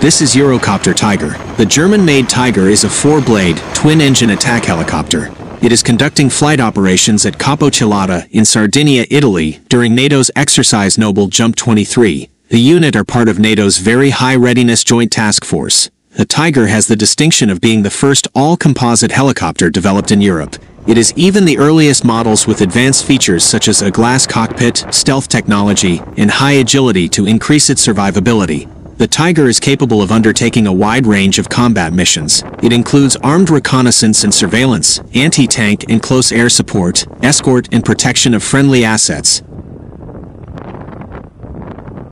This is Eurocopter Tiger. The German-made Tiger is a four-blade, twin-engine attack helicopter. It is conducting flight operations at Capo Teulada in Sardinia, Italy, during NATO's Exercise Noble Jump 23. The unit are part of NATO's Very High Readiness Joint Task Force. The Tiger has the distinction of being the first all-composite helicopter developed in Europe. It is even the earliest models with advanced features such as a glass cockpit, stealth technology, and high agility to increase its survivability. The Tiger is capable of undertaking a wide range of combat missions. It includes armed reconnaissance and surveillance, anti-tank and close air support, escort and protection of friendly assets,